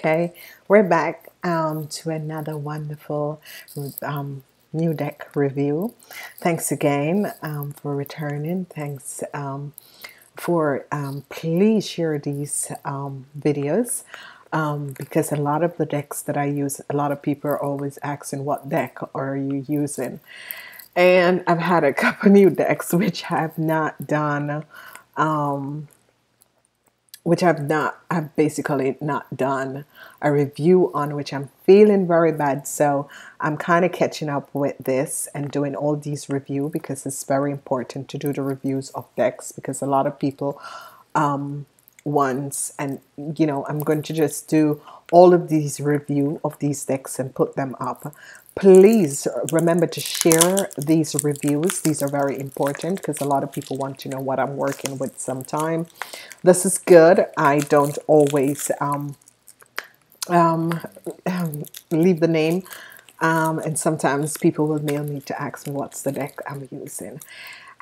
Okay, we're back um, to another wonderful um, new deck review. Thanks again um, for returning. Thanks um, for um, please share these um, videos because a lot of the decks that I use, a lot of people are always asking, What deck are you using? And I've had a couple new decks which I have not done. Which I've not, I've basically not done a review on, which I'm feeling very bad. So I'm kind of catching up with this and doing all these review because it's very important to do the reviews of decks because a lot of people um, once and you know I'm going to just do all of these review of these decks and put them up please remember to share these reviews. These are very important because a lot of people want to know what I'm working with sometime. This is good. I don't always um, um, leave the name um, and sometimes people will mail me to ask me what's the deck I'm using.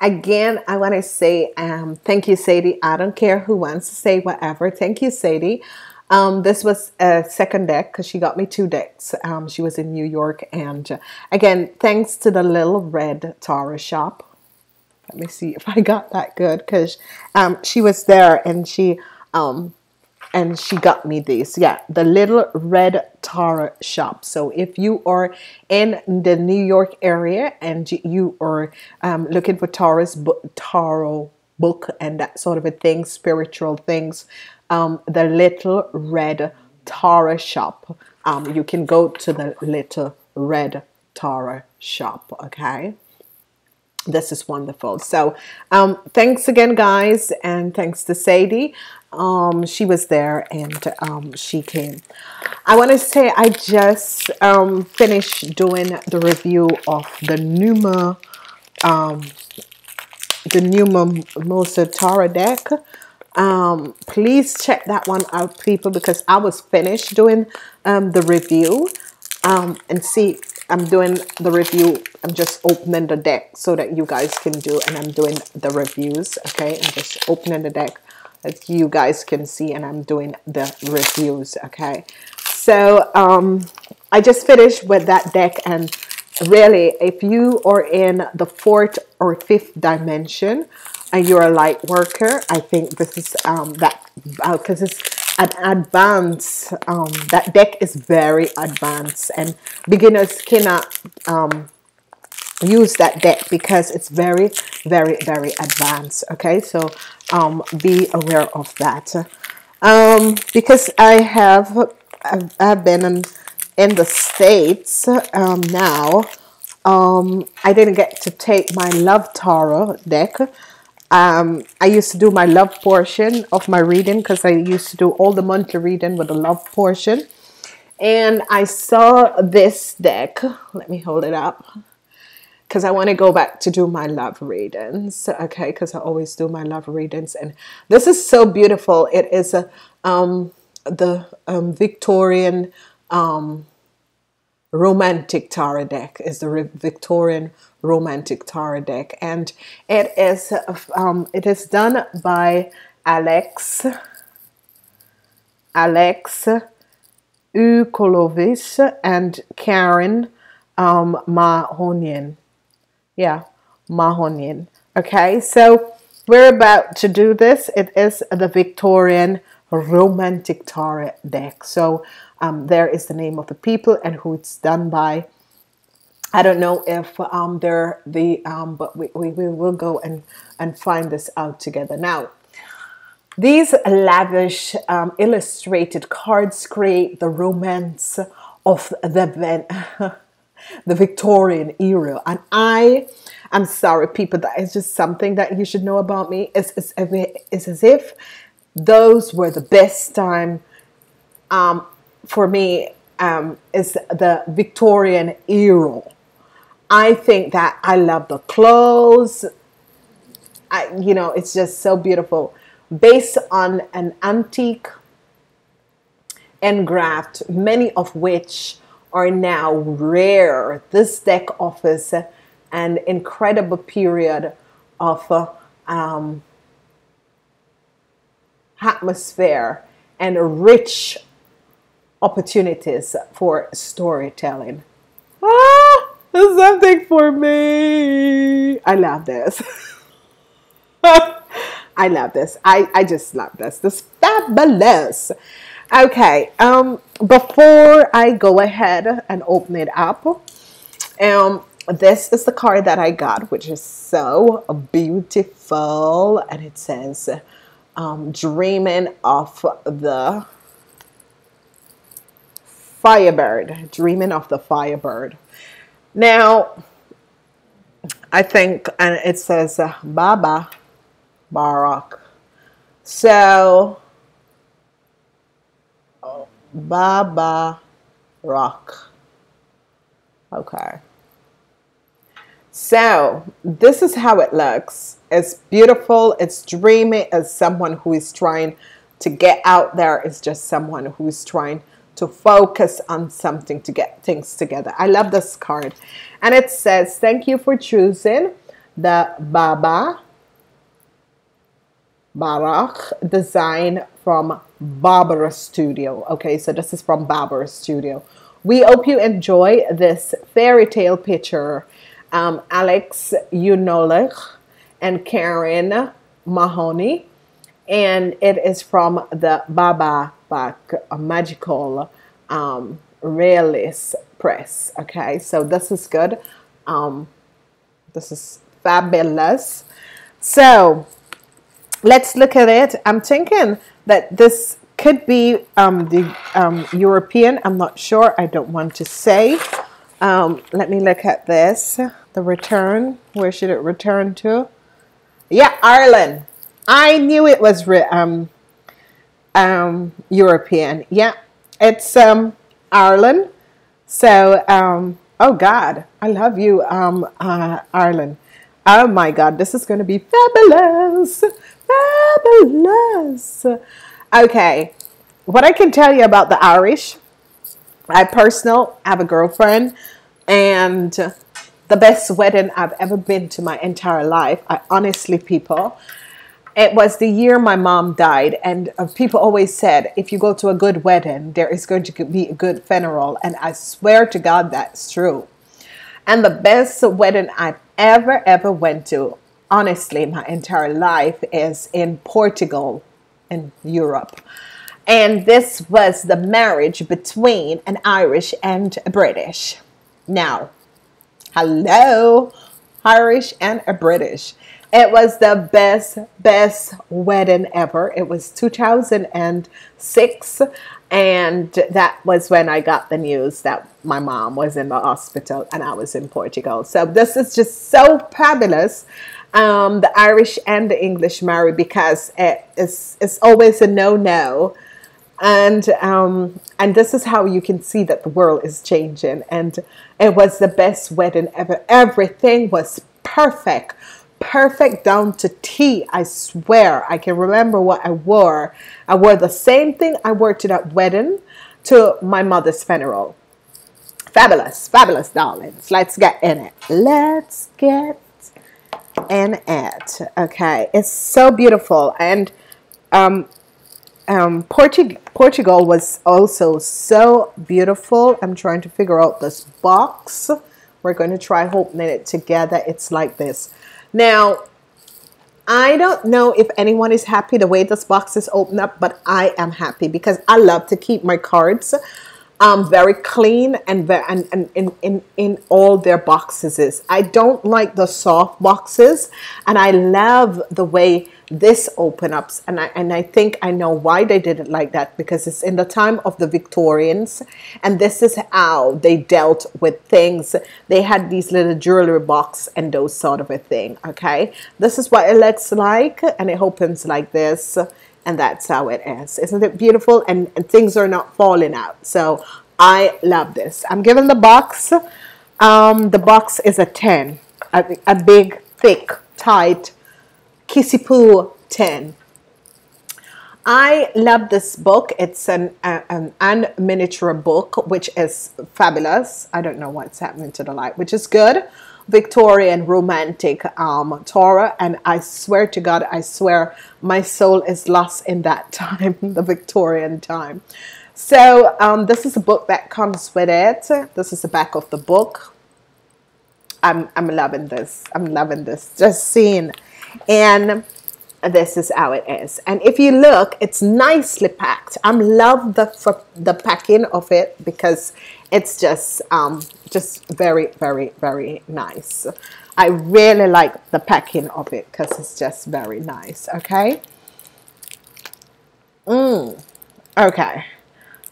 Again I want to say um, thank you Sadie. I don't care who wants to say whatever. Thank you Sadie um, this was a second deck because she got me two decks. Um, she was in New York. And uh, again, thanks to the Little Red Tarot Shop. Let me see if I got that good because um, she was there and she um, and she got me these. Yeah, the Little Red Tarot Shop. So if you are in the New York area and you are um, looking for tarot, tarot book and that sort of a thing, spiritual things, um, the Little Red Tarot Shop. Um, you can go to the Little Red Tarot Shop, okay? This is wonderful. So, um, thanks again, guys, and thanks to Sadie. Um, she was there and um, she came. I want to say I just um, finished doing the review of the Numa, um, the Numa Mosa Tarot deck um, please check that one out people because I was finished doing um, the review um, and see I'm doing the review I'm just opening the deck so that you guys can do and I'm doing the reviews okay? I'm just opening the deck that you guys can see and I'm doing the reviews okay? So um, I just finished with that deck and really if you are in the fourth or fifth dimension and you're a light worker, I think this is um, that because uh, it's an advanced, um, that deck is very advanced and beginners cannot um, use that deck because it's very, very, very advanced. Okay, so um, be aware of that. Um, because I have, I've been in, in the States um, now, um, I didn't get to take my Love Tarot deck um, I used to do my love portion of my reading because I used to do all the monthly reading with the love portion. And I saw this deck. Let me hold it up because I want to go back to do my love readings. Okay, because I always do my love readings. And this is so beautiful. It is a, um, the um, Victorian um, romantic tarot deck is the Victorian romantic tarot deck. And it is um, it is done by Alex Alex Ukolovis and Karen um, Mahonian yeah Mahonian okay so we're about to do this. It is the Victorian romantic tarot deck. So um, there is the name of the people and who it's done by I don't know if um, they're the, um, but we, we, we will go and, and find this out together. Now, these lavish um, illustrated cards create the romance of the, the Victorian era. And I am sorry, people, that is just something that you should know about me. It's, it's, it's as if those were the best time um, for me um, is the Victorian era I think that I love the clothes. I, you know, it's just so beautiful. Based on an antique engraft, many of which are now rare. This deck offers an incredible period of uh, um, atmosphere and a rich opportunities for storytelling. Ah, there's something for me. I love this. I love this. I, I just love this. This fabulous. Okay, um, before I go ahead and open it up, um, this is the card that I got, which is so beautiful, and it says, um, "Dreaming of the Firebird." Dreaming of the Firebird. Now, I think, and it says uh, Baba Barak. So Baba Rock. Okay. So this is how it looks. It's beautiful. It's dreamy as someone who is trying to get out there. It's just someone who is trying to focus on something to get things together. I love this card. And it says, thank you for choosing the Baba Barak design from Barbara Studio. Okay, so this is from Barbara Studio. We hope you enjoy this fairy tale picture. Um, Alex Unolich and Karen Mahoney. And it is from the Baba Back a Magical um, Realist Press. Okay, so this is good. Um, this is fabulous. So let's look at it. I'm thinking that this could be um, the um, European. I'm not sure. I don't want to say. Um, let me look at this. The return. Where should it return to? Yeah, Ireland. I knew it was um, um, European. Yeah, it's um, Ireland. So, um, oh God, I love you, um, uh, Ireland. Oh my God, this is going to be fabulous fabulous. Okay, what I can tell you about the Irish, I personal have a girlfriend, and the best wedding I've ever been to my entire life. I honestly, people, it was the year my mom died, and uh, people always said, if you go to a good wedding, there is going to be a good funeral, and I swear to God that's true. And the best wedding I've ever ever went to honestly my entire life is in Portugal in Europe. And this was the marriage between an Irish and a British. Now, hello, Irish and a British. It was the best, best wedding ever. It was 2006. And that was when I got the news that my mom was in the hospital and I was in Portugal. So this is just so fabulous um, the Irish and the English marry because it's, it's always a no-no. And um, and this is how you can see that the world is changing. And it was the best wedding ever. Everything was perfect, perfect down to T. I swear, I can remember what I wore. I wore the same thing I wore to that wedding to my mother's funeral. Fabulous, fabulous, darlings. Let's get in it. Let's get in it. Okay, it's so beautiful. And um, um, Portug Portugal was also so beautiful. I'm trying to figure out this box. We're going to try opening it together. It's like this. Now, I don't know if anyone is happy the way this box is opened up, but I am happy because I love to keep my cards um, very clean and, very, and, and in, in, in all their boxes. I don't like the soft boxes and I love the way this open up and I, and I think I know why they did it like that because it's in the time of the Victorians and this is how they dealt with things. They had these little jewelry box and those sort of a thing okay? This is what it looks like and it opens like this and that's how it is. Isn't it beautiful? And, and things are not falling out. So I love this. I'm giving the box. Um, the box is a 10. A, a big, thick, tight kissy poo 10. I love this book. It's an, an, an miniature book, which is fabulous. I don't know what's happening to the light, which is good. Victorian romantic um, tarot, and I swear to God, I swear my soul is lost in that time, the Victorian time. So um, this is a book that comes with it. This is the back of the book. I'm, I'm loving this. I'm loving this. Just seeing. And this is how it is. And if you look, it's nicely packed. I'm love the the packing of it because it's just um, just very, very, very nice. I really like the packing of it because it's just very nice. Okay. Mm. Okay.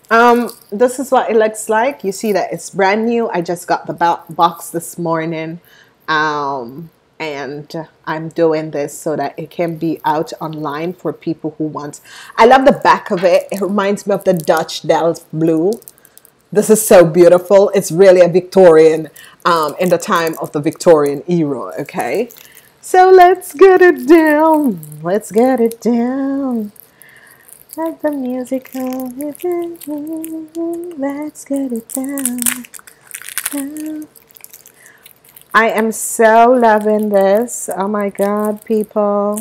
Um, this is what it looks like. You see that it's brand new. I just got the box this morning. Um, and I'm doing this so that it can be out online for people who want. I love the back of it. It reminds me of the Dutch Delft blue. This is so beautiful. It's really a Victorian, um, in the time of the Victorian era, okay? So let's get it down. Let's get it down. Let the music go. Let's get it down. down. I am so loving this. Oh my God, people.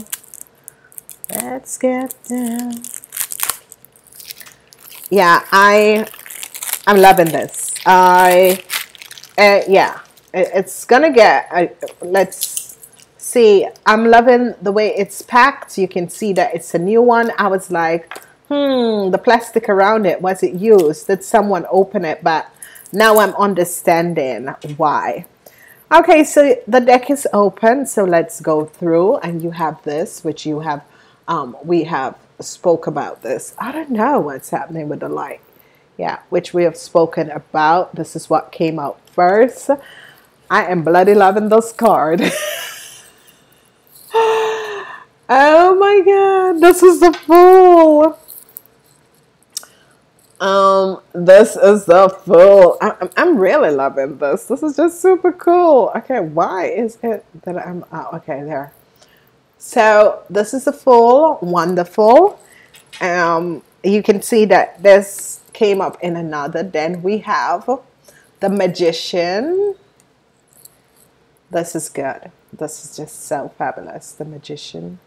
Let's get down. Yeah, I, I'm loving this. I, uh, yeah, it, it's gonna get, uh, let's see. I'm loving the way it's packed. You can see that it's a new one. I was like, hmm, the plastic around it, was it used? Did someone open it? But now I'm understanding why. Okay, so the deck is open. So let's go through and you have this, which you have, um, we have spoke about this. I don't know what's happening with the light. Yeah, which we have spoken about. This is what came out first. I am bloody loving this card. oh my God, this is the Fool. Um, this is the Fool. I, I'm really loving this. This is just super cool. Okay, why is it that I'm oh, okay there? So this is the Fool wonderful. Um, you can see that this came up in another. Then we have the magician. This is good. This is just so fabulous. The magician.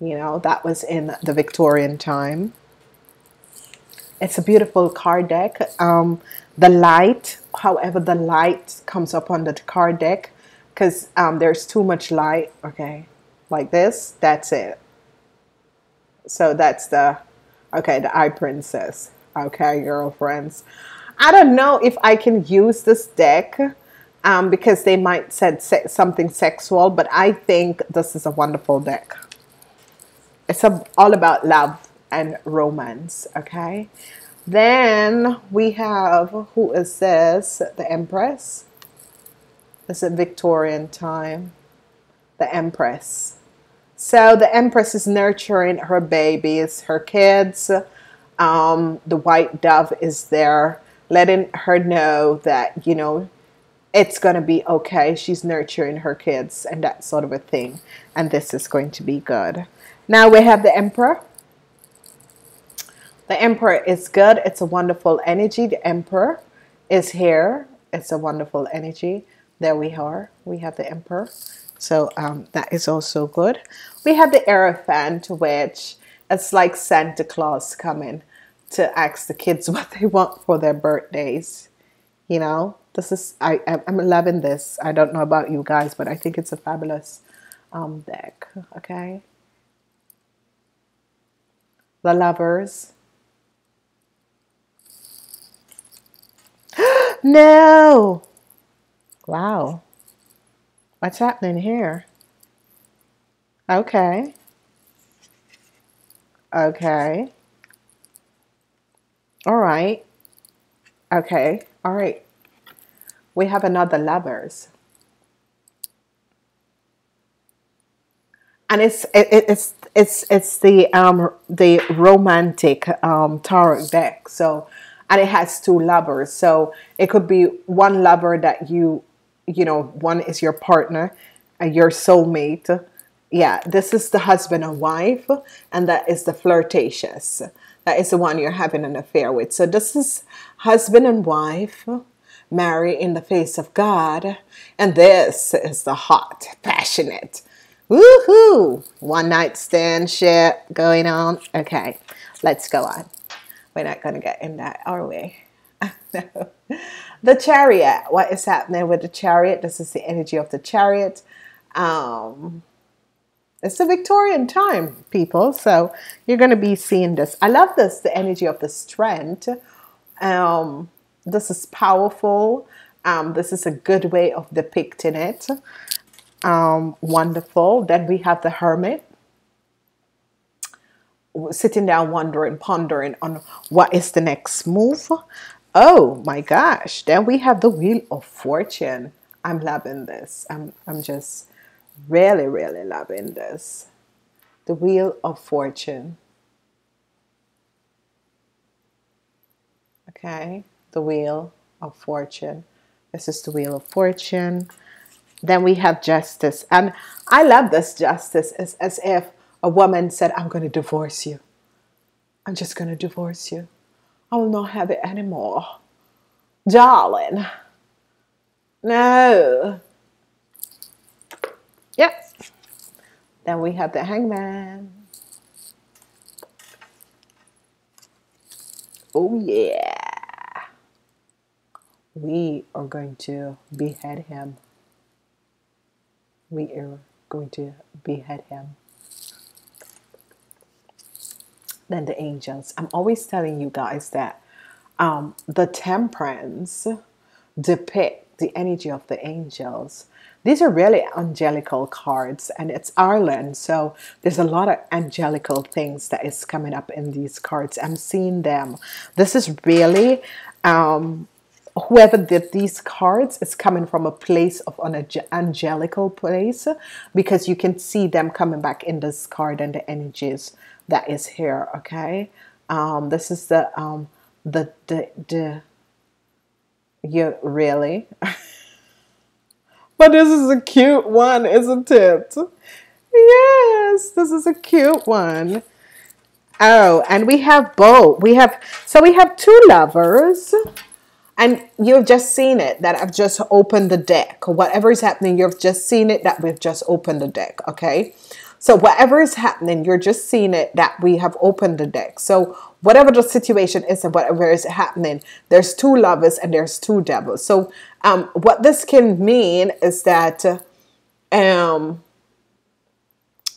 You know, that was in the Victorian time. It's a beautiful card deck. Um, the light, however, the light comes up on the card deck because um, there's too much light. Okay, like this, that's it. So that's the, okay, the eye princess. Okay, girlfriends. I don't know if I can use this deck um, because they might said se something sexual, but I think this is a wonderful deck. It's a, all about love and romance. Okay. Then we have, who is this? The Empress. This is Victorian time. The Empress. So the Empress is nurturing her babies, her kids. Um, the white dove is there, letting her know that, you know, it's going to be okay. She's nurturing her kids and that sort of a thing. And this is going to be good. Now we have the Emperor. The Emperor is good. It's a wonderful energy. The Emperor is here. It's a wonderful energy. There we are. We have the Emperor. So um, that is also good. We have the Hierophant, which it's like Santa Claus coming to ask the kids what they want for their birthdays. You know, this is, I, I'm loving this. I don't know about you guys, but I think it's a fabulous um, deck. Okay. The Lovers No! Wow. What's happening here? Okay. Okay. All right. Okay. All right. We have another lovers. And it's it, it's it's it's the um the romantic um tarot deck. So and it has two lovers. So it could be one lover that you, you know, one is your partner, and your soulmate. Yeah, this is the husband and wife, and that is the flirtatious. That is the one you're having an affair with. So this is husband and wife marry in the face of God, and this is the hot, passionate, woohoo, one night stand shit going on. Okay, let's go on. We're not going to get in that, are we? the chariot. What is happening with the chariot? This is the energy of the chariot. Um, it's the Victorian time, people. So you're going to be seeing this. I love this, the energy of the strength. Um, this is powerful. Um, this is a good way of depicting it. Um, wonderful. Then we have the hermit sitting down wondering, pondering on what is the next move. Oh my gosh. Then we have the Wheel of Fortune. I'm loving this. I'm, I'm just really, really loving this. The Wheel of Fortune. Okay, the Wheel of Fortune. This is the Wheel of Fortune. Then we have Justice. And I love this Justice. It's as if a woman said, I'm going to divorce you. I'm just going to divorce you. I will not have it anymore. Darling. No. Yep. Then we have the hangman. Oh, yeah. We are going to behead him. We are going to behead him than the angels. I'm always telling you guys that um, the temperance depict the energy of the angels. These are really angelical cards, and it's Ireland, so there's a lot of angelical things that is coming up in these cards. I'm seeing them. This is really um, whoever did these cards is coming from a place of an angelical place because you can see them coming back in this card and the energies that is here okay? Um, this is the um, the the, the you really? But this is a cute one isn't it? Yes this is a cute one. Oh and we have both. We have so we have two lovers and you've just seen it that I've just opened the deck. Whatever is happening you've just seen it that we've just opened the deck okay so whatever is happening, you're just seeing it that we have opened the deck. So whatever the situation is and whatever is happening, there's two lovers and there's two devils. So um, what this can mean is that um,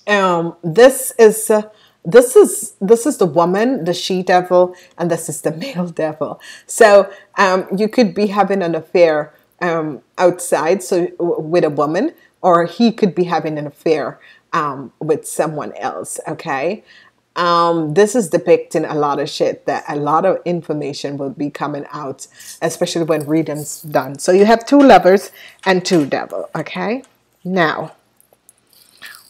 um, this is uh, this is this is the woman, the she devil, and this is the male devil. So um, you could be having an affair um, outside, so with a woman, or he could be having an affair um, with someone else. Okay. Um, this is depicting a lot of shit that a lot of information will be coming out, especially when reading's done. So you have two lovers and two devil. Okay. Now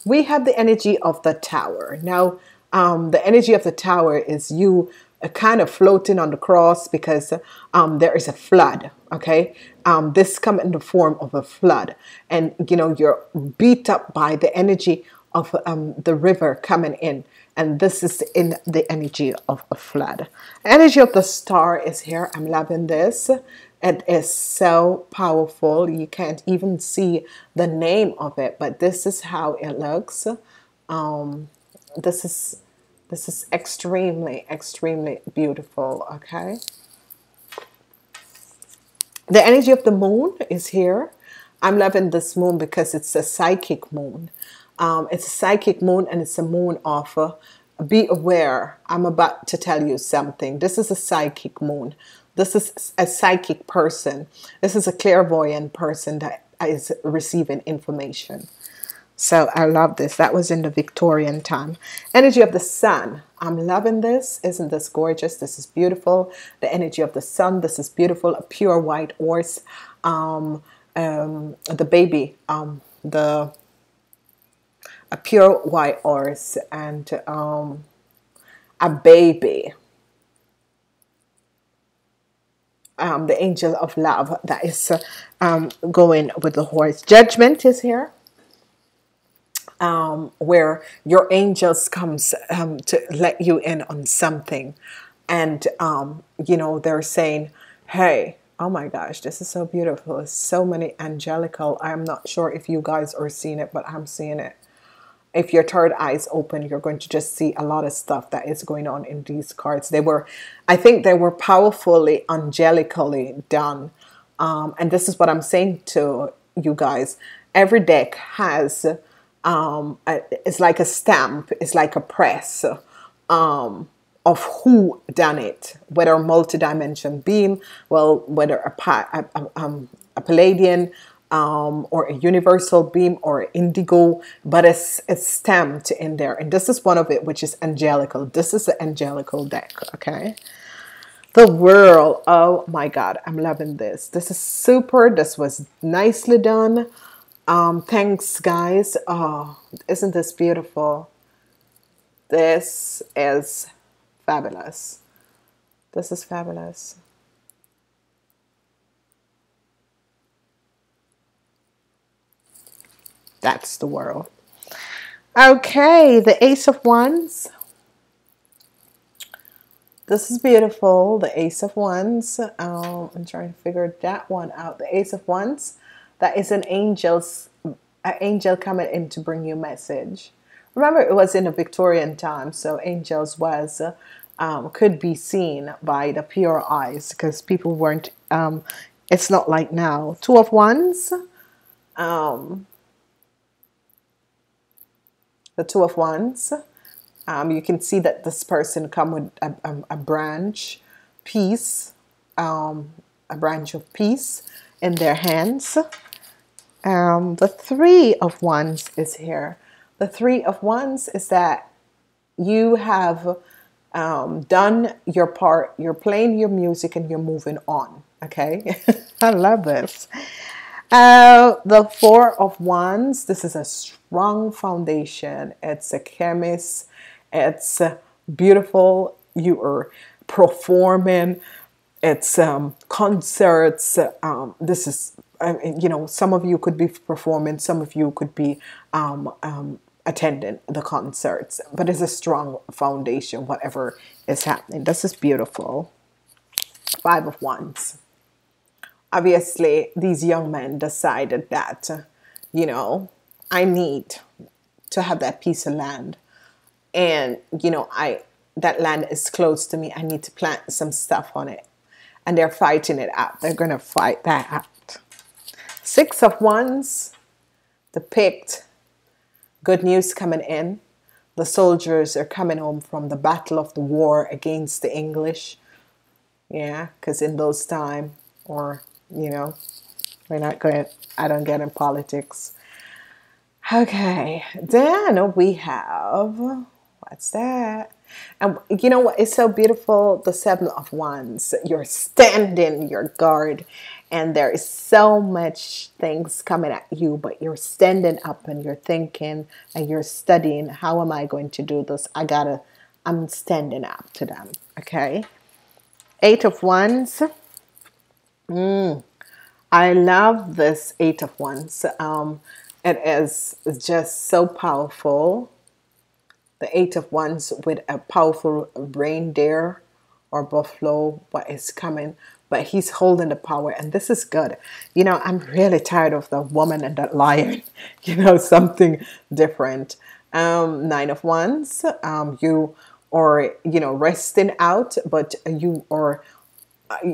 we have the energy of the tower. Now, um, the energy of the tower is you kind of floating on the cross because um, there is a flood. Okay, um, this come in the form of a flood, and you know you're beat up by the energy of um, the river coming in, and this is in the energy of a flood. Energy of the star is here. I'm loving this. It is so powerful. You can't even see the name of it, but this is how it looks. Um, this is this is extremely, extremely beautiful. Okay. The energy of the moon is here. I'm loving this moon because it's a psychic moon. Um, it's a psychic moon and it's a moon offer. Be aware. I'm about to tell you something. This is a psychic moon. This is a psychic person. This is a clairvoyant person that is receiving information. So I love this. That was in the Victorian time. Energy of the sun. I'm loving this. Isn't this gorgeous? This is beautiful. The energy of the sun. This is beautiful. A pure white horse. Um, um, the baby. Um, the a pure white horse and um, a baby. Um, the angel of love that is uh, um, going with the horse. Judgment is here um, where your angels comes um, to let you in on something and um, you know they're saying hey oh my gosh this is so beautiful so many angelical i'm not sure if you guys are seeing it but i'm seeing it if your third eye is open, you're going to just see a lot of stuff that is going on in these cards. They were, I think, they were powerfully, angelically done. Um, and this is what I'm saying to you guys. Every deck has, um, it's like a stamp, it's like a press um, of who done it, whether a multi-dimension beam, well, whether a, a, a, um, a Pleiadian, um, or a universal beam or indigo, but it's, it's stamped in there. And this is one of it, which is angelical. This is the angelical deck, okay? The world, oh my God, I'm loving this. This is super. This was nicely done. Um, thanks, guys. Oh, isn't this beautiful? This is fabulous. This is fabulous. That's the world. Okay, the Ace of Wands. This is beautiful. The Ace of Wands. Um, I'm trying to figure that one out. The Ace of Wands. That is an angel's an angel coming in to bring you a message. Remember, it was in a Victorian time, so angels was um, could be seen by the pure eyes because people weren't. Um, it's not like now. Two of Wands. Um, the Two of Wands. Um, you can see that this person come with a, a, a branch, peace, um, a branch of peace in their hands. Um, the Three of Wands is here. The Three of Wands is that you have um, done your part, you're playing your music and you're moving on. Okay, I love this. Uh, the Four of Wands, this is a strong foundation. It's a chemist. It's beautiful. You are performing. It's um, concerts. Um, this is, You know, some of you could be performing, some of you could be um, um, attending the concerts, but it's a strong foundation, whatever is happening. This is beautiful. Five of Wands obviously these young men decided that, you know, I need to have that piece of land. And, you know, I that land is close to me. I need to plant some stuff on it. And they're fighting it out. They're going to fight that. Six of Wands, depict good news coming in. The soldiers are coming home from the battle of the war against the English. Yeah, because in those time, or you know, we're not going, I don't get in politics. Okay, then we have, what's that? And you know what? It's so beautiful. The Seven of Wands. You're standing your guard, and there is so much things coming at you, but you're standing up and you're thinking and you're studying. How am I going to do this? I gotta. I'm standing up to them. Okay. Eight of Wands. Mm. I love this Eight of Wands. Um, it is just so powerful. The Eight of Wands with a powerful reindeer or buffalo, what is coming, but he's holding the power, and this is good. You know, I'm really tired of the woman and that lion. You know, something different. Um, Nine of Wands. Um, you are, you know, resting out, but you are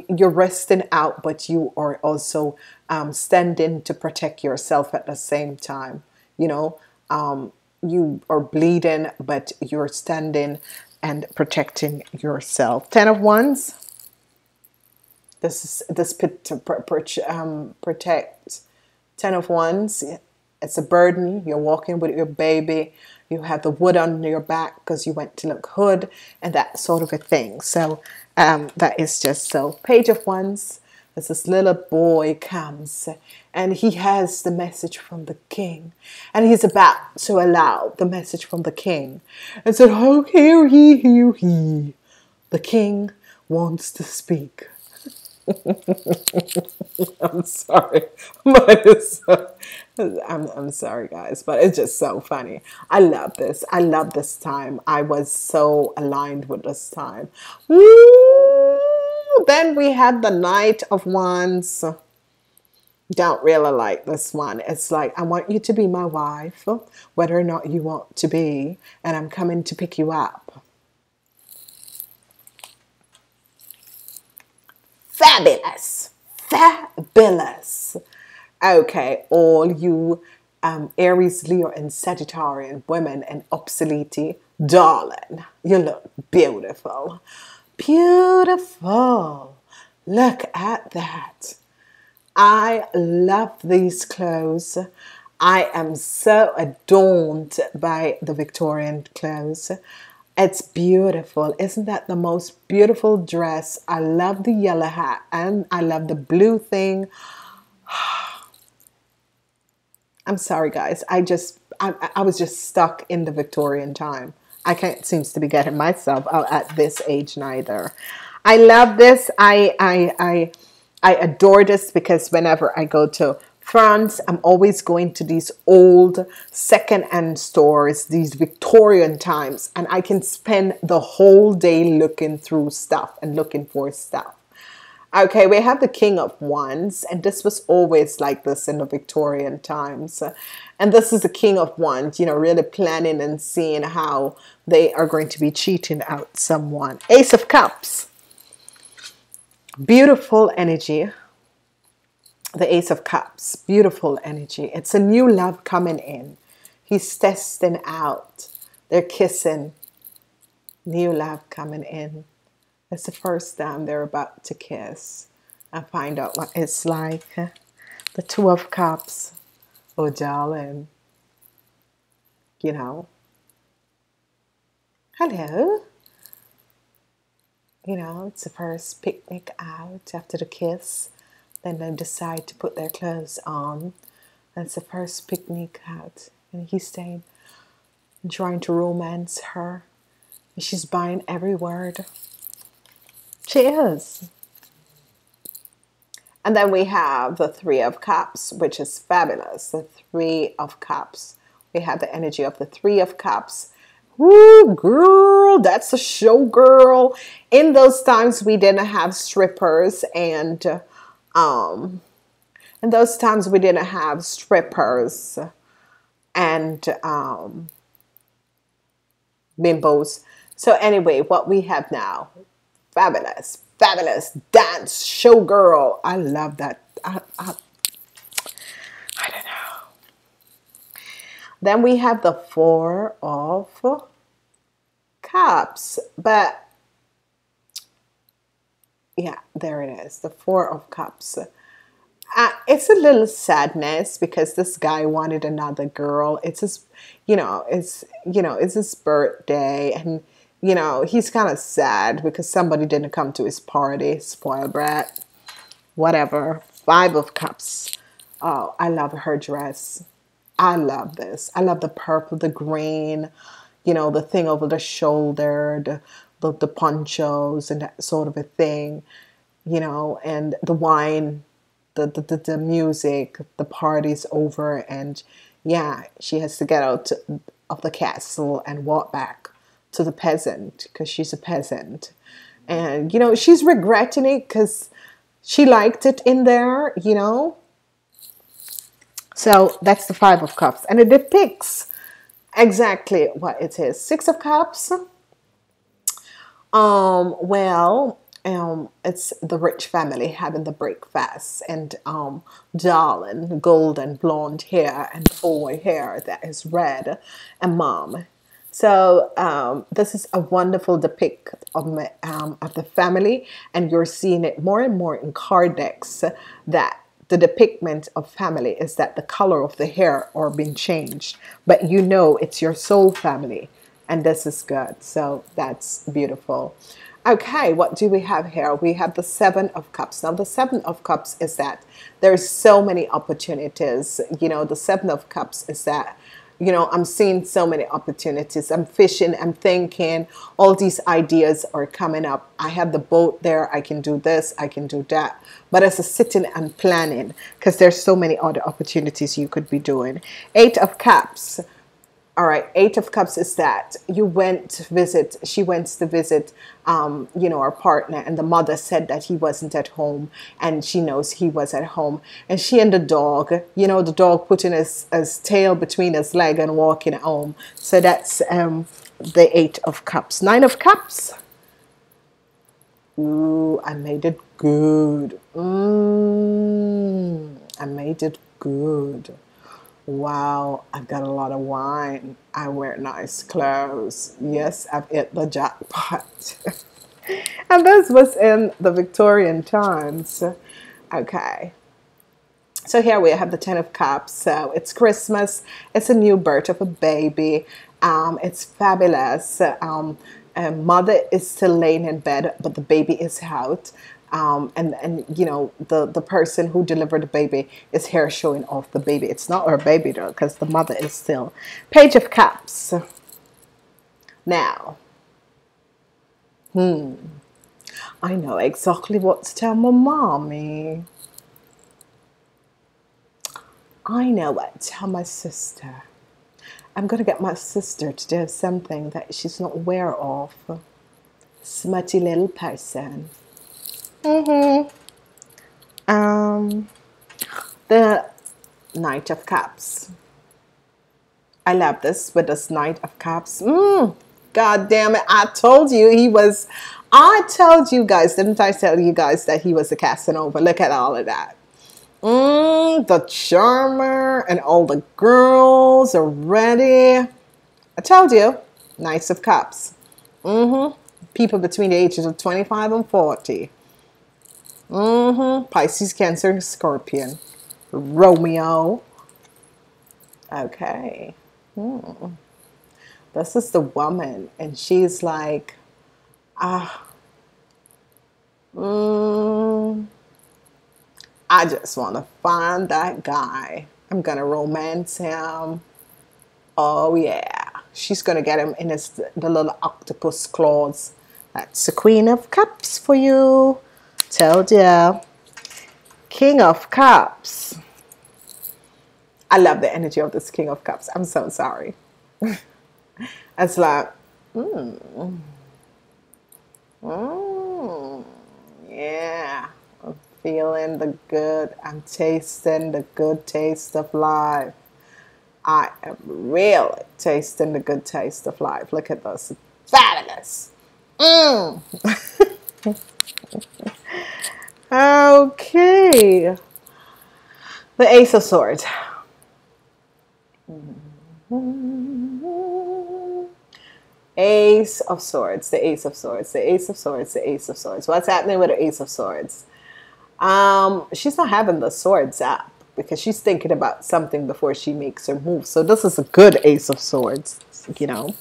you're resting out, but you are also um, standing to protect yourself at the same time. You know, um, you are bleeding, but you're standing and protecting yourself. Ten of Wands. This is this um, protect. Ten of Wands. It's a burden. You're walking with your baby. You have the wood on your back because you went to look hood and that sort of a thing. So um, that is just so. Page of Wands, as this little boy comes and he has the message from the king and he's about to allow the message from the king and said, Oh, hear ye, hear ye. The king wants to speak. I'm sorry, but it's, uh, I'm, I'm sorry, guys, but it's just so funny. I love this. I love this time. I was so aligned with this time. Woo! Then we had the Knight of Wands. don't really like this one. It's like, I want you to be my wife, whether or not you want to be, and I'm coming to pick you up. Fabulous. Fabulous. Okay, all you um, Aries, Leo, and Sagittarian women and obsolete, darling, you look beautiful. Beautiful. Look at that. I love these clothes. I am so adorned by the Victorian clothes. It's beautiful. Isn't that the most beautiful dress? I love the yellow hat and I love the blue thing. I'm sorry, guys. I just, I, I was just stuck in the Victorian time. I can't seems to be getting myself out at this age neither. I love this. I, I, I, I adore this because whenever I go to France, I'm always going to these old second-hand stores, these Victorian times, and I can spend the whole day looking through stuff and looking for stuff. Okay, we have the King of Wands, and this was always like this in the Victorian times. And this is the King of Wands, you know, really planning and seeing how they are going to be cheating out someone. Ace of Cups beautiful energy. The Ace of Cups, beautiful energy. It's a new love coming in. He's testing out. They're kissing. New love coming in. It's the first time they're about to kiss and find out what it's like. The Two of Cups. Oh, darling. You know. Hello you know, it's the first picnic out after the kiss. Then they decide to put their clothes on. And it's the first picnic out. And he's staying and trying to romance her. And she's buying every word. She is. And then we have the Three of Cups, which is fabulous. The Three of Cups. We have the energy of the Three of Cups Woo, girl, that's a show, girl. In those times, we didn't have strippers, and um, in those times, we didn't have strippers and um, bimbos. So anyway, what we have now, fabulous, fabulous dance show, girl. I love that. I, I, I don't know. Then we have the Four of Cups. But yeah, there it is. The Four of Cups. Uh, it's a little sadness because this guy wanted another girl. It's his, you know, it's you know, it's his birthday, and you know, he's kind of sad because somebody didn't come to his party. Spoil brat, whatever. Five of Cups. Oh, I love her dress. I love this. I love the purple, the green, you know, the thing over the shoulder, the, the, the ponchos and that sort of a thing, you know, and the wine, the, the, the, music, the party's over. And yeah, she has to get out of the castle and walk back to the peasant because she's a peasant. And, you know, she's regretting it because she liked it in there, you know, so that's the Five of Cups. And it depicts exactly what it is. Six of Cups. Um, well, um, it's the rich family having the breakfast and um, darling golden blonde hair and boy hair that is red and mom. So um, this is a wonderful depict of, my, um, of the family and you're seeing it more and more in card decks that the depictment of family is that the color of the hair are being changed, but you know it's your soul family, and this is good. So that's beautiful. Okay, what do we have here? We have the Seven of Cups. Now, the Seven of Cups is that there's so many opportunities. You know, the Seven of Cups is that you know, I'm seeing so many opportunities. I'm fishing, I'm thinking, all these ideas are coming up. I have the boat there, I can do this, I can do that. But as a sitting and planning, because there's so many other opportunities you could be doing. Eight of Cups. All right, Eight of Cups is that you went to visit, she went to visit, um, you know, our partner, and the mother said that he wasn't at home, and she knows he was at home. And she and the dog, you know, the dog putting his, his tail between his leg and walking home. So that's um, the Eight of Cups. Nine of Cups. Ooh, I made it good. Mmm, I made it good. Wow, I've got a lot of wine. I wear nice clothes. Yes, I've hit the jackpot. and this was in the Victorian times. Okay. So here we have the Ten of Cups. So it's Christmas. It's a new birth of a baby. Um, it's fabulous. Um, mother is still laying in bed, but the baby is out um, and and you know the the person who delivered the baby is here showing off the baby. It's not her baby though, because the mother is still. Page of Cups. Now, hmm, I know exactly what to tell my mommy. I know what to tell my sister. I'm to get my sister to do something that she's not aware of. Smutty little person. Mm-hmm. Um, the Knight of Cups. I love this with this Knight of Cups. Mm, God damn it. I told you he was, I told you guys, didn't I tell you guys that he was a Casanova? Look at all of that. Mm, the charmer and all the girls are ready. I told you, Knights of Cups. Mm-hmm. People between the ages of 25 and 40. Mm-hmm. Pisces, Cancer, Scorpio. Romeo. Okay. Hmm. This is the woman, and she's like, ah, mm, I just want to find that guy. I'm gonna romance him. Oh yeah, she's gonna get him in his the little octopus claws. That's the Queen of Cups for you. Told ya. King of Cups. I love the energy of this King of Cups. I'm so sorry. it's like, mm, mm, yeah, I'm feeling the good. I'm tasting the good taste of life. I am really tasting the good taste of life. Look at this. Fabulous. Mm. Okay. The Ace of Swords. Ace of Swords, the Ace of Swords, the Ace of Swords, the Ace of Swords. What's happening with the Ace of Swords? Um, she's not having the swords up because she's thinking about something before she makes her move. So this is a good Ace of Swords, you know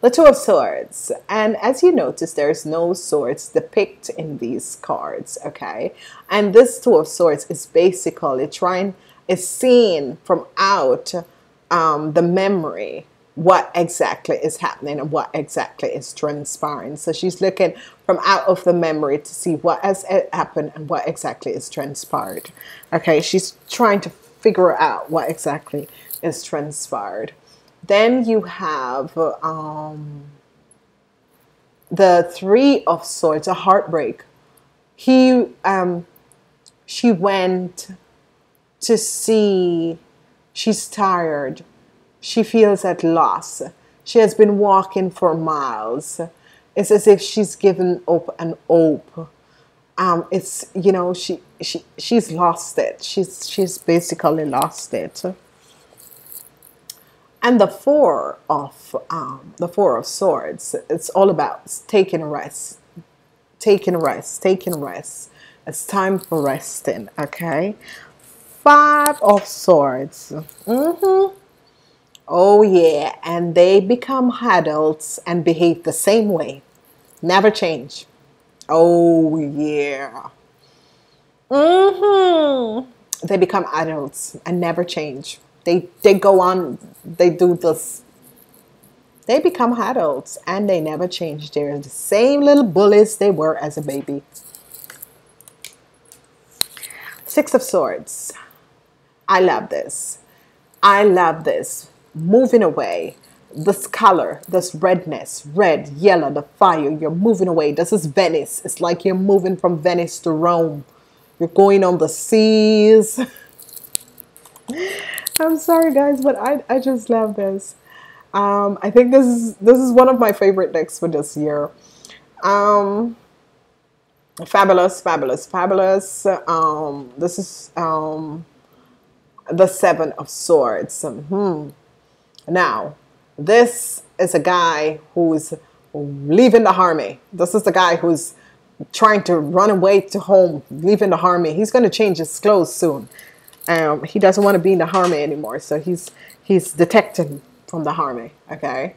the Two of Swords. And as you notice, there's no swords depicted in these cards, okay? And this Two of Swords is basically trying, is seen from out um, the memory what exactly is happening and what exactly is transpiring. So she's looking from out of the memory to see what has happened and what exactly is transpired. Okay, she's trying to figure out what exactly is transpired. Then you have um, the Three of Swords, a heartbreak. He, um, she went to see, she's tired. She feels at loss. She has been walking for miles. It's as if she's given up an hope. Um, it's you know she she she's lost it. She's she's basically lost it and the four of um, the four of swords it's all about taking rest taking rest taking rest. It's time for resting okay? Five of swords. Mm-hmm. oh yeah. And they become adults and behave the same way. Never change. Oh yeah. Mm-hmm. they become adults and never change they they go on they do this they become adults and they never change they're the same little bullies they were as a baby six of swords i love this i love this moving away. This color, this redness, red, yellow, the fire, you're moving away. This is Venice. It's like you're moving from Venice to Rome. You're going on the seas. I'm sorry guys, but I, I just love this. Um, I think this is this is one of my favorite decks for this year. Um, fabulous, fabulous, fabulous. Um, this is um, the Seven of Swords. Hmm. Now, this is a guy who's leaving the army. This is the guy who's trying to run away to home, leaving the army. He's going to change his clothes soon. Um, he doesn't want to be in the army anymore, so he's he's detected from the army. Okay.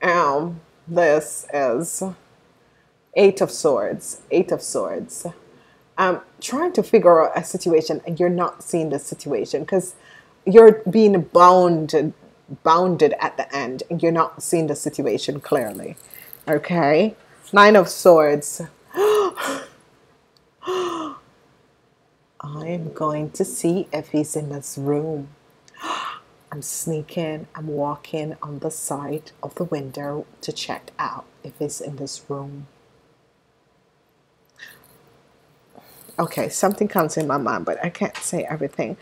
Um, this is Eight of Swords. Eight of Swords. Um, trying to figure out a situation and you're not seeing the situation because you're being bounded bounded at the end and you're not seeing the situation clearly. Okay. Nine of Swords. I am going to see if he's in this room. I'm sneaking, I'm walking on the side of the window to check out if he's in this room. Okay, something comes in my mind, but I can't say everything.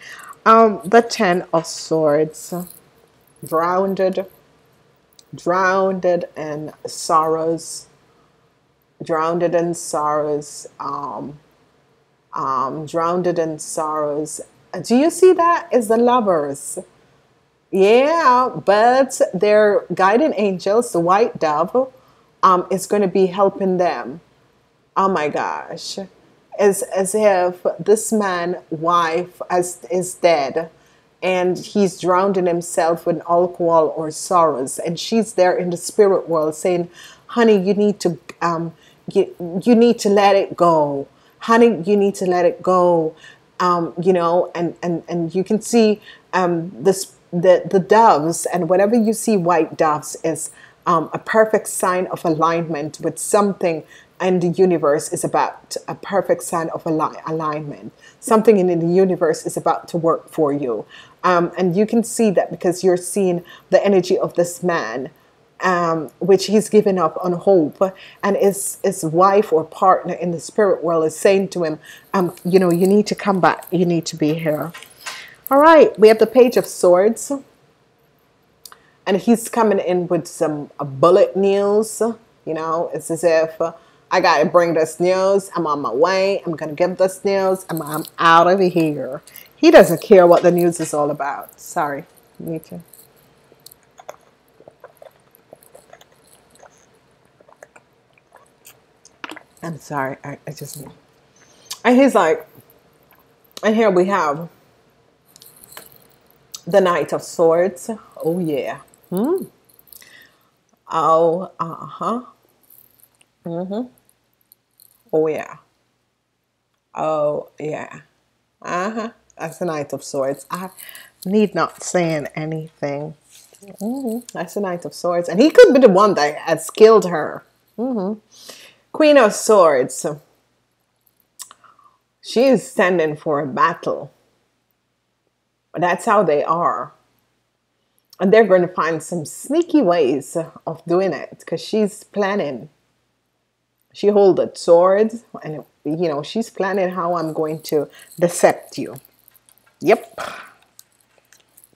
Um, the Ten of Swords, drowned, drowned in sorrows, drowned in sorrows, um, um, drowned in sorrows. Do you see that? Is the lovers? Yeah, but their guiding angels, the white dove, um, is going to be helping them. Oh my gosh. As, as if this man wife as, is dead and he's drowned in himself in alcohol or sorrows and she's there in the spirit world saying honey you need to um, you, you need to let it go honey you need to let it go. Um, you know and, and, and you can see um, this the, the doves and whatever you see white doves is um, a perfect sign of alignment with something and the universe is about a perfect sign of al- alignment. Something in the universe is about to work for you. Um, and you can see that because you're seeing the energy of this man um, which he's given up on hope and his, his wife or partner in the spirit world is saying to him um, you know you need to come back you need to be here all right, we have the Page of Swords. And he's coming in with some uh, bullet news. You know, it's as if uh, I got to bring this news. I'm on my way. I'm going to give this news. And I'm out of here. He doesn't care what the news is all about. Sorry. Me too. I'm sorry. I, I just. And he's like, and here we have the Knight of Swords. Oh, yeah. Hmm. Oh, uh huh. Mm hmm. Oh, yeah. Oh, yeah. Uh huh. That's the Knight of Swords. I need not saying anything. Mm-hmm. That's the Knight of Swords. And he could be the one that has killed her. Mm-hmm. Queen of Swords. She is standing for a battle. That's how they are. And they're going to find some sneaky ways of doing it because she's planning. She holds a sword and, you know, she's planning how I'm going to decept you. Yep.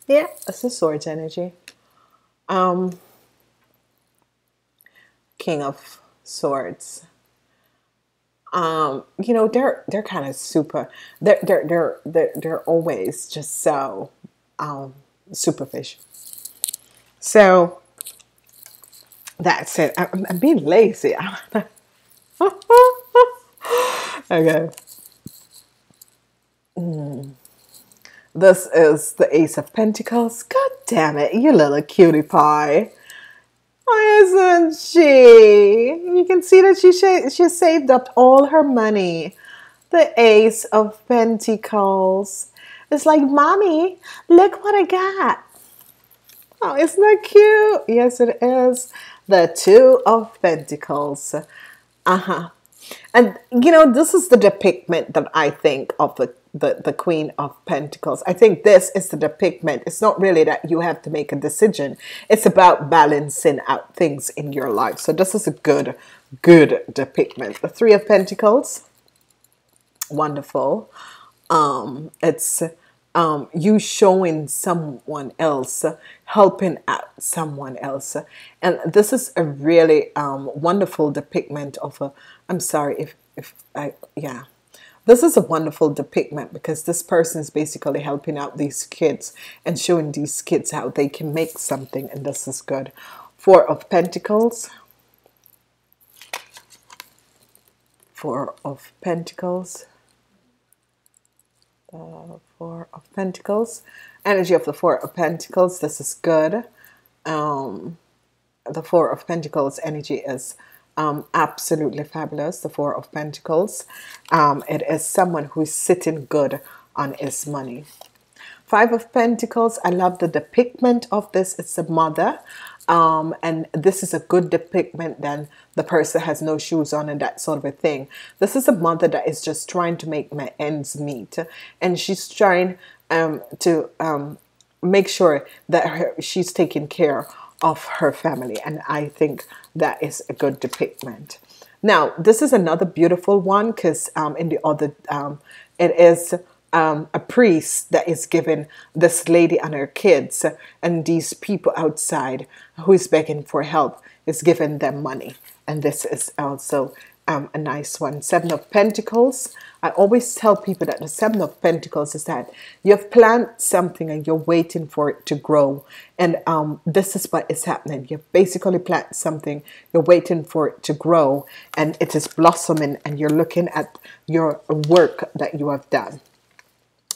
Yeah, that's the sword's energy. Um, King of Swords um, you know, they're they're kind of super. They're they're they're they're, they're always just so um, superficial. So that's it. I'm, I'm being lazy. okay. Mm. This is the Ace of Pentacles. God damn it, you little cutie pie. Isn't she? You can see that she she saved up all her money. The Ace of Pentacles. It's like, mommy, look what I got. Oh, isn't that cute? Yes, it is. The Two of Pentacles. Uh huh. And you know, this is the depiction that I think of the the, the Queen of Pentacles. I think this is the depiction. It's not really that you have to make a decision. It's about balancing out things in your life. So this is a good, good depiction. The Three of Pentacles. Wonderful. Um, it's um, you showing someone else, helping out someone else. And this is a really um, wonderful depiction of a, I'm sorry if, if I, yeah. This is a wonderful depiction because this person is basically helping out these kids and showing these kids how they can make something and this is good. Four of Pentacles. Four of Pentacles. Uh, four of Pentacles. Energy of the Four of Pentacles. This is good. Um, the Four of Pentacles energy is um, absolutely fabulous. The Four of Pentacles. Um, it is someone who is sitting good on his money. Five of Pentacles. I love the depiction of this. It's a mother. Um, and this is a good depiction then the person has no shoes on and that sort of a thing. This is a mother that is just trying to make my ends meet. And she's trying um, to um, make sure that her, she's taking care of her family. And I think that is a good depiction. Now, this is another beautiful one because um, in the other, um, it is um, a priest that is giving this lady and her kids and these people outside who is begging for help is giving them money. And this is also um, a nice one. Seven of Pentacles. I always tell people that the Seven of Pentacles is that you've planned something and you're waiting for it to grow. And um, this is what is happening. You've basically planted something, you're waiting for it to grow, and it is blossoming, and you're looking at your work that you have done.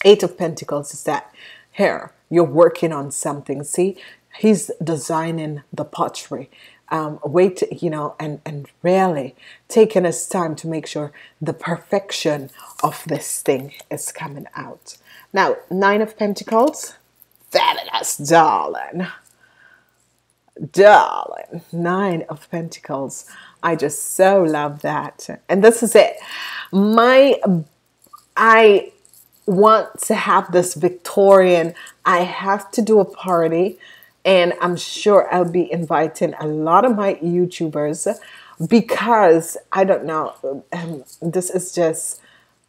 Eight of Pentacles is that here, you're working on something. See, he's designing the pottery um, wait, you know, and, and really taking his time to make sure the perfection of this thing is coming out. Now, Nine of Pentacles, fabulous, darling. Darling, Nine of Pentacles. I just so love that. And this is it. My, I want to have this Victorian, I have to do a party and I'm sure I'll be inviting a lot of my YouTubers because I don't know, um, this is just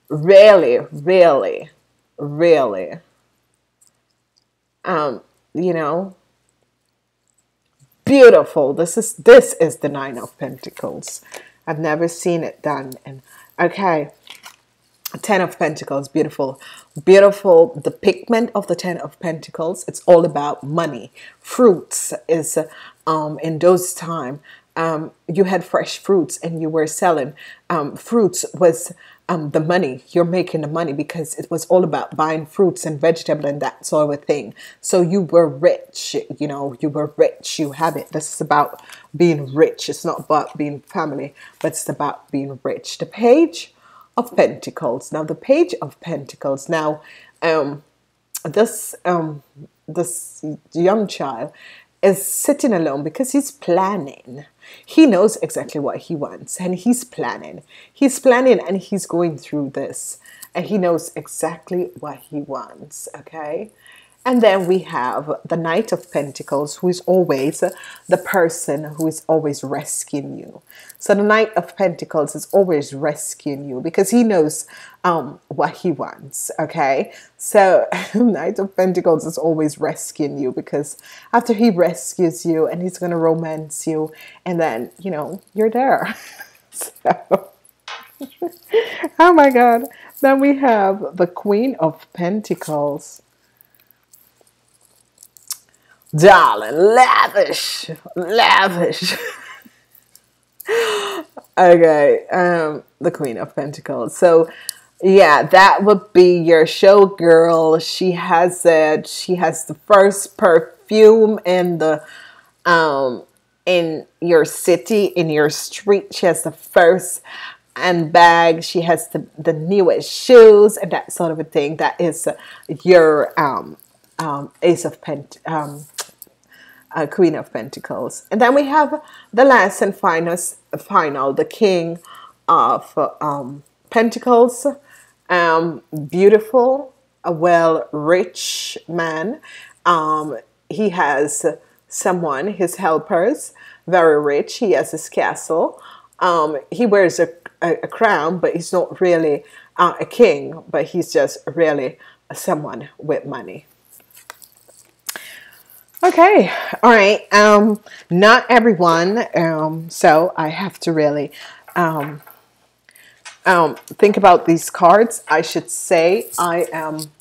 really, really, really, um, you know, beautiful. This is this is the Nine of Pentacles. I've never seen it done, and okay. Ten of Pentacles, beautiful, beautiful. The pigment of the Ten of Pentacles, it's all about money. Fruits is um, in those time, um, you had fresh fruits and you were selling. Um, fruits was um, the money. You're making the money because it was all about buying fruits and vegetable and that sort of thing. So you were rich, you know, you were rich. You have it. This is about being rich. It's not about being family, but it's about being rich. The page of Pentacles. Now, the Page of Pentacles. Now, um, this um, this young child is sitting alone because he's planning. He knows exactly what he wants and he's planning. He's planning and he's going through this and he knows exactly what he wants. Okay. And then we have the Knight of Pentacles, who is always the person who is always rescuing you. So the Knight of Pentacles is always rescuing you because he knows um, what he wants. Okay. So Knight of Pentacles is always rescuing you because after he rescues you and he's going to romance you and then, you know, you're there. oh my God. Then we have the Queen of Pentacles darling, lavish, lavish. okay, um, the Queen of Pentacles. So, yeah, that would be your showgirl. She has it. She has the first perfume in the um in your city, in your street. She has the first and bag. She has the the newest shoes and that sort of a thing. That is your um um Ace of Pent um uh, Queen of Pentacles. And then we have the last and final, final the King of um, Pentacles. Um, beautiful, a well rich man. Um, he has someone, his helpers, very rich. He has his castle. Um, he wears a, a, a, crown, but he's not really uh, a king, but he's just really someone with money. Okay, all right. Um, not everyone. Um, so I have to really um, um, think about these cards. I should say I am.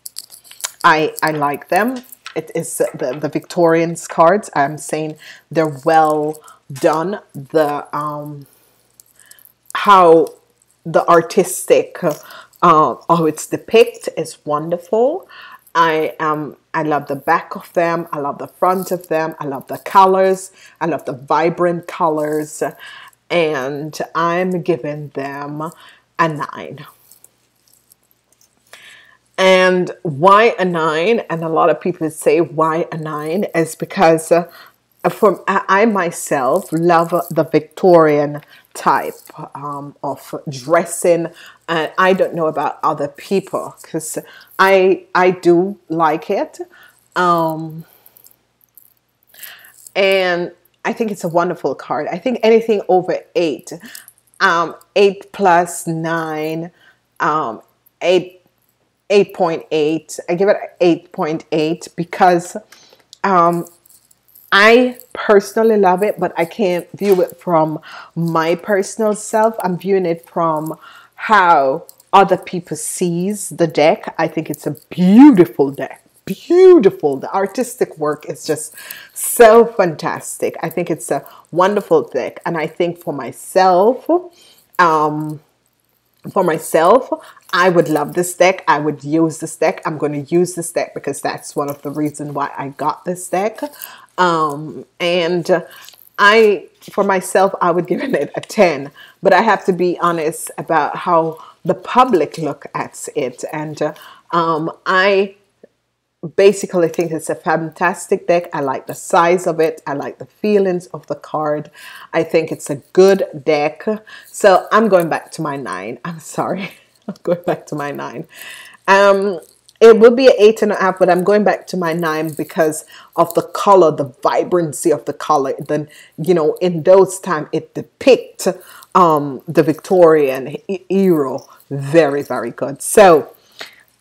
I I like them. It is the the Victorians cards. I'm saying they're well done. The um, how the artistic uh, how it's depicted is wonderful. I um I love the back of them. I love the front of them. I love the colors. I love the vibrant colors. And I'm giving them a nine. And why a nine? And a lot of people say why a nine is because from I myself love the Victorian type um, of dressing and I don't know about other people because I I do like it um, and I think it's a wonderful card. I think anything over eight um, eight plus nine um, eight 8.8 I give it 8.8 because um, I personally love it, but I can't view it from my personal self. I'm viewing it from how other people sees the deck. I think it's a beautiful deck. Beautiful. The artistic work is just so fantastic. I think it's a wonderful deck. And I think for myself, um, for myself, I would love this deck. I would use this deck. I'm going to use this deck because that's one of the reasons why I got this deck. Um, and I, for myself, I would give it a 10, but I have to be honest about how the public look at it. And uh, um, I basically think it's a fantastic deck. I like the size of it. I like the feelings of the card. I think it's a good deck. So I'm going back to my nine. I'm sorry. I'm going back to my nine. Um, it will be an eight and a half, but I'm going back to my nine because of the color, the vibrancy of the color. Then, you know, in those times, it depict um, the Victorian era very, very good. So,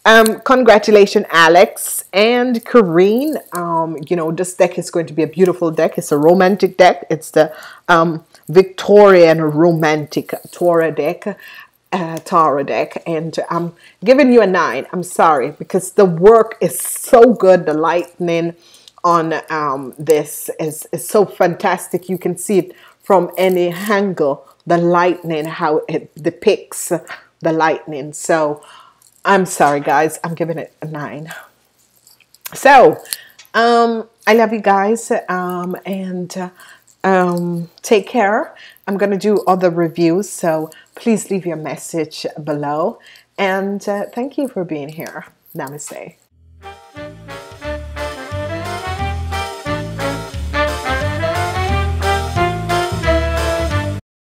um, congratulations, Alex and Kareen. Um, you know, this deck is going to be a beautiful deck. It's a romantic deck. It's the um, Victorian romantic tarot deck uh, tarot deck and I'm giving you a nine. I'm sorry because the work is so good. The lightning on um, this is, is so fantastic. You can see it from any angle. The lightning, how it depicts the lightning. So I'm sorry, guys. I'm giving it a nine. So um, I love you guys um, and uh, take care. I'm going to do other reviews, so please leave your message below. And uh, thank you for being here. Namaste.